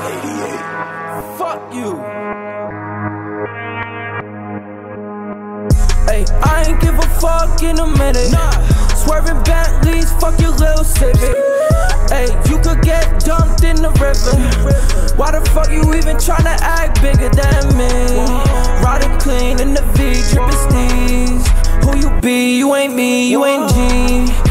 88. Fuck you. Hey, I ain't give a fuck in a minute. Nah. Swerving Bentleys, fuck your little Civic. Hey, you could get dumped in the river. Why the fuck you even tryna act bigger than me? Riding clean in the V, dripping steez. Who you be? You ain't me, you ain't G.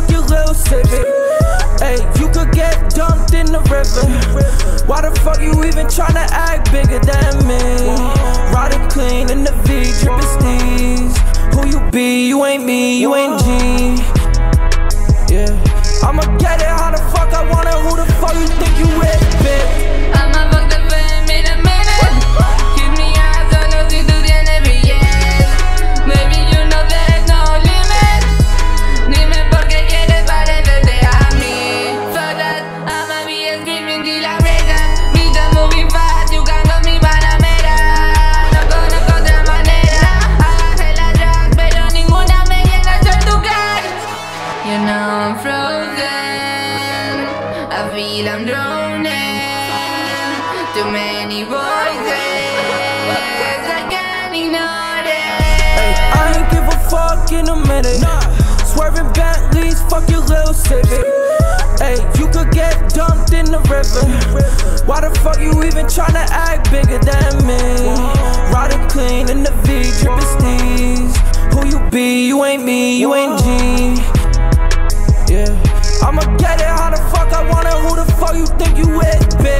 fuck your little Civic. Hey, you could get dumped in the river. Why the fuck you even tryna act bigger than me? Riding clean in the V, drippin' steez. Who you be? You ain't me, you ain't Know I'm frozen. I feel I'm drowning. Too many voices. I can't ignore it. I ain't give a fuck in a minute. Swerving Bentleys, fuck your little Civic. Hey, you could get dumped in the river. Why the fuck you even tryna act bigger than me? Riding clean in the V, drippin' steez. Who you be? You ain't me, you ain't Yeah, it how the fuck I want it. Who the fuck you think you with, bitch?